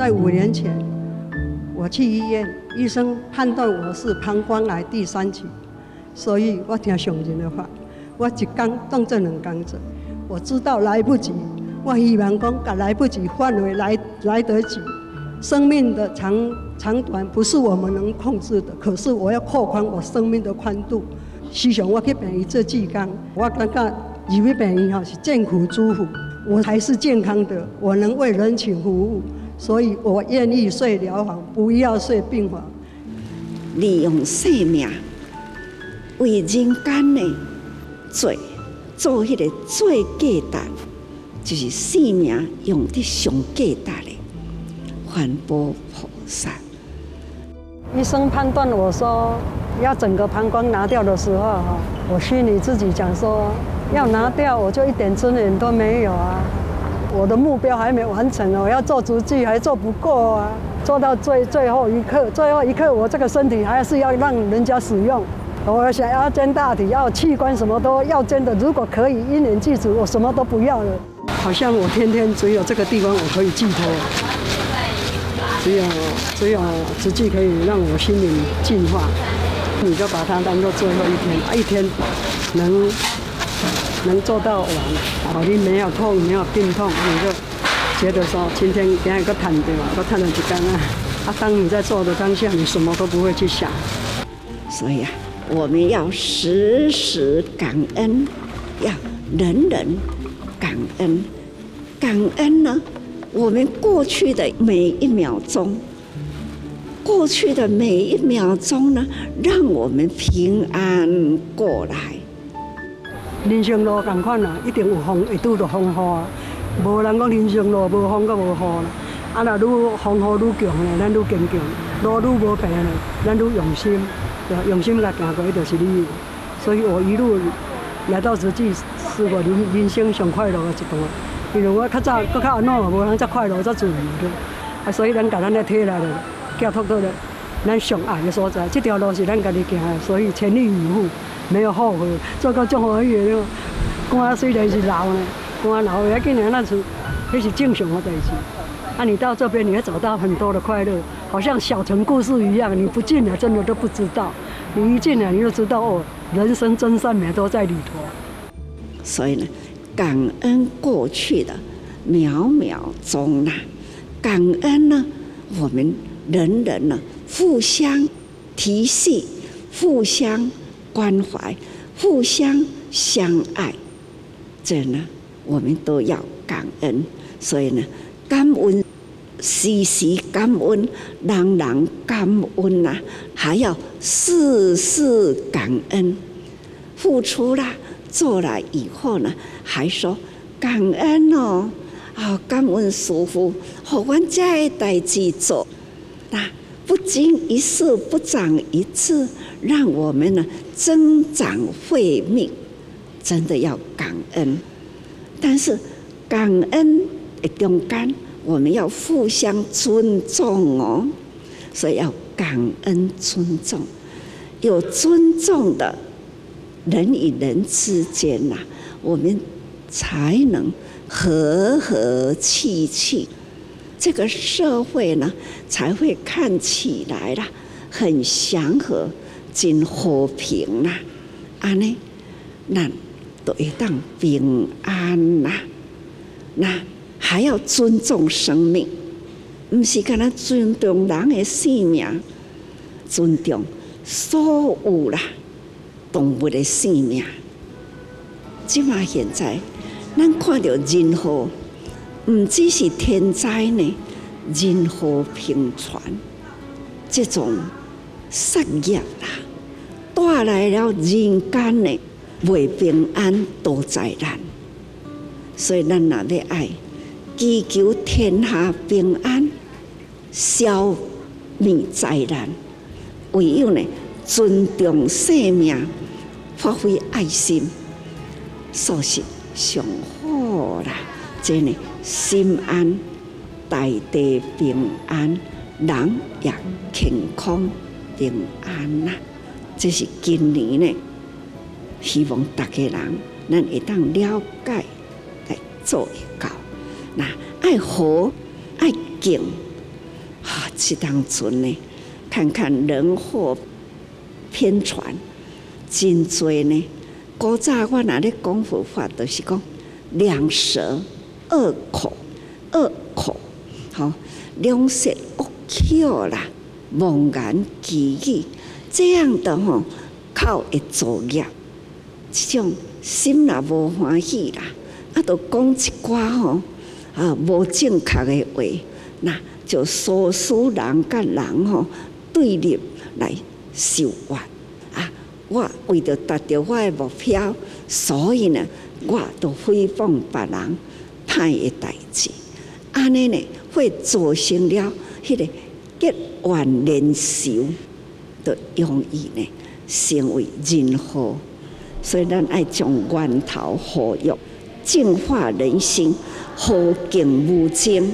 在五年前，我去医院，医生判断我是膀胱癌第三期，所以我听上人的话，我一刚动这两刚子，我知道来不及，我希望讲，甲来不及范围来来得及。生命的长长短不是我们能控制的，可是我要扩宽我生命的宽度。希望我去病院做志工，我感觉入去病院吼是艰苦祝福，我还是健康的，我能为人群服务，所以我愿意睡疗房，不要睡病房。利用生命为人间的最做迄个最价值，就是生命用得上价值的。环保菩萨，医生判断我说要整个膀胱拿掉的时候，哈，我心里自己讲说，要拿掉我就一点尊严都没有啊，我的目标还没完成哦，我要做足迹还做不够啊，做到最最后一刻，最后一刻我这个身体还是要让人家使用，我想要捐大体，要器官什么都要捐的，如果可以一年记住，我什么都不要了，好像我天天只有这个地方我可以寄托。只有只有实际可以让我心灵净化，你就把它当做最后一天，一天能能做到完，好，你没有痛，没有病痛，你就觉得说今天给一个坦对吧？都坦了几干啊！啊，当你在做的当下，你什么都不会去想。所以啊，我们要时时感恩，要人人感恩，感恩呢。我们过去的每一秒钟，过去的每一秒钟呢，让我们平安过来。人生路同款啊，一定有风会拄到风雨啊。无人讲人生路无风，阁无雨啦。啊，若愈风雨愈强咧，咱愈坚强；路愈无平咧，咱愈用心。用心来行过，伊就是你。所以我一路来到实际，是我人人生上快乐的一段。因为我较早佫较安怎，无人遮快乐遮自由的，啊，所以咱把咱的体来了，寄托到咧咱上爱的所在。这条路是咱家己行的，所以全力以赴，没有后悔，做到足欢喜的。肝虽然是老呢，肝老也竟然，那是那是正常的代志。啊，你到这边你会找到很多的快乐，好像小城故事一样。你不进来真的都不知道，你一进来你就知道哦，人生真善美都在里头。所以呢。感恩过去的秒秒钟呐，感恩呢，我们人人呢互相提携、互相关怀、互相相爱，这呢我们都要感恩。所以呢，感恩时时感恩，人人感恩呐，还要事事感恩，付出了。做了以后呢，还说感恩哦，啊，感恩师傅，和我这代志做，那不经一事不长一智，让我们呢增长慧命，真的要感恩。但是感恩的中间，我们要互相尊重哦，所以要感恩尊重，有尊重的。人与人之间呐，我们才能和和气气，这个社会呢才会看起来啦很祥和、真和平啦。安尼，那都会当平安呐。那还要尊重生命，唔是干那尊重人的性命，尊重所有啦。动物的生命，即嘛现在，咱看到任何，唔只是天灾呢，人祸频传，这种杀业啦，带来了人间的未平安、多灾难。所以咱若要爱，祈求天下平安，消灭灾难，唯有呢。尊重生命，发挥爱心，所是上好啦。真的心安，大地平安，人也健康平安啦。这是今年呢，希望大家人咱会当了解来做一到。那爱和爱敬这当中呢，看看人祸偏传，真多呢。古早我那咧讲佛法，都是讲两舌、二口、二口，好两舌恶巧啦，妄言绮语，这样的吼，靠会作业，这种心也无欢喜啦，啊，都讲一寡吼啊无正确的话，那就唆使人甲人吼对立来受怨。我为着达到我的目标，所以呢，我都诽谤别人歹的代志，安尼呢会造成了迄个结怨连仇，的容易呢成为人祸。所以咱爱将源头护育，净化人心，和敬无争，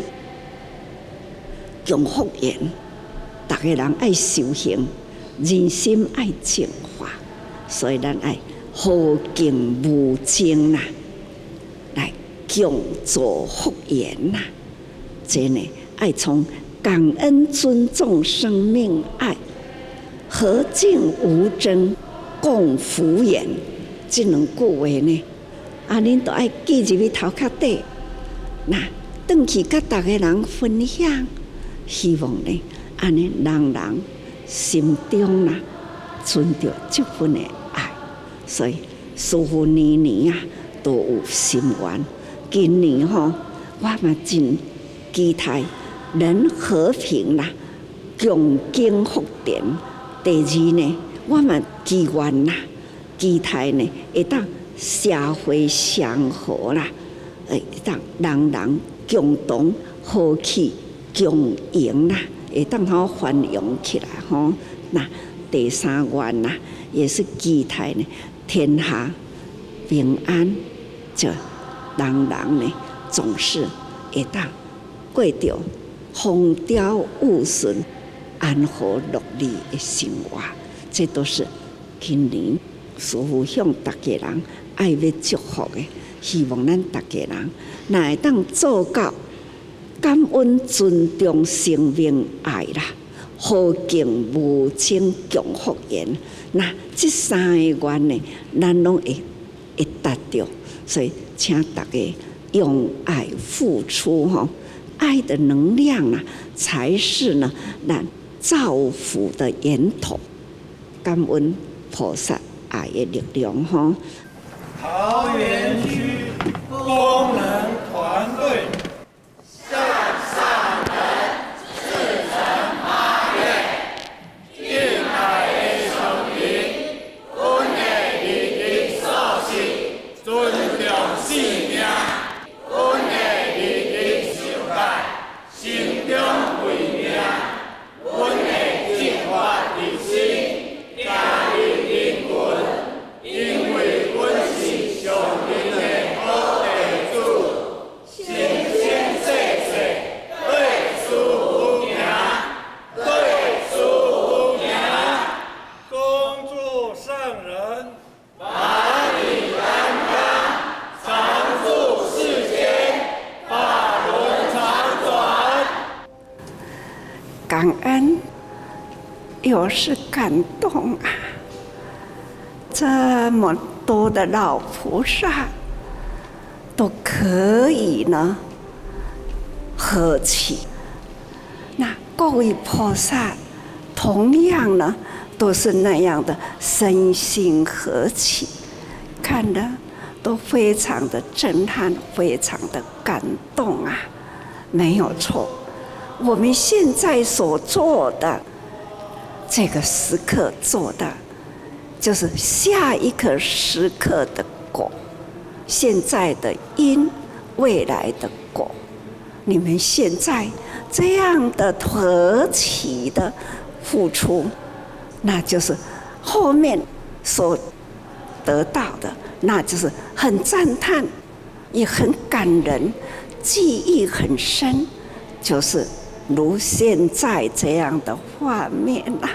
用福缘，逐个人爱修行，人心爱净化。所以咱爱和敬无争呐，来共做福缘呐，真呢爱从感恩、尊重生命、爱和敬无争、共福缘这两句话呢，啊，恁都爱记入去头壳底，那回去甲逐个人分享，希望呢，安尼人人心中呐。存着这份的爱，所以似乎年年啊都有心愿。今年吼，我嘛真期待人和平啦，共建福田。第二呢，我嘛祈愿啦，期待呢会当社会祥和啦，会当人人共同和气共赢啦，会当好繁荣起来吼那。第三愿呐，也是期待呢，天下平安，就人人呢总是会当过着风调雨顺、安和乐利的生活。这都是今年似乎向大家人爱要祝福的，希望咱大家人会当做到感恩、尊重生命、爱啦。和敬母亲共福缘，那这三个愿呢，咱拢会会达到。所以，请大家用爱付出哈，爱的能量啊，才是呢，那造福的源头。感恩菩萨爱的力量哈。桃园区功能感恩，又是感动啊！这么多的老菩萨都可以呢和气，那各位菩萨同样呢都是那样的身心和气，看的都非常的震撼，非常的感动啊！没有错，我们现在所做的。这个时刻做的，就是下一个时刻的果，现在的因，未来的果。你们现在这样的和气的付出，那就是后面所得到的，那就是很赞叹，也很感人，记忆很深，就是。如现在这样的画面呐，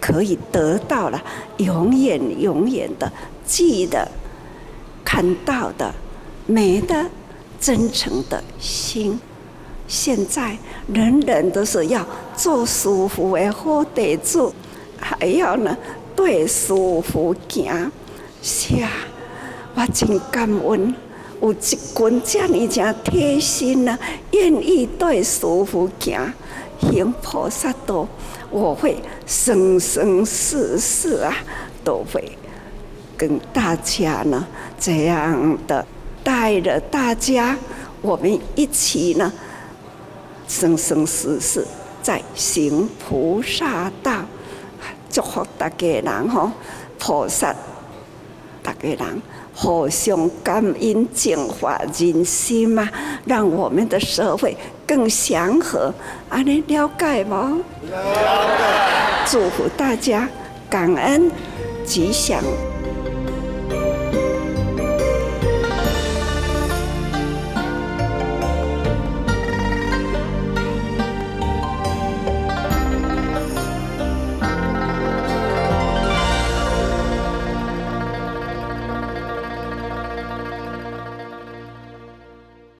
可以得到了永远永远的记得看到的美的真诚的心，现在人人都是要做舒服的好弟子，还要呢对舒服行。是啊，我真感恩，有一群这样正贴心啊，愿意对师傅行，行菩萨道，我会生生世世啊都会跟大家呢这样的带着大家，我们一起呢。生生世世在行菩萨道，祝福大家人吼，菩萨，大家人互相感恩净化人心嘛，让我们的社会更祥和。安尼了解吗？了解。祝福大家，感恩吉祥。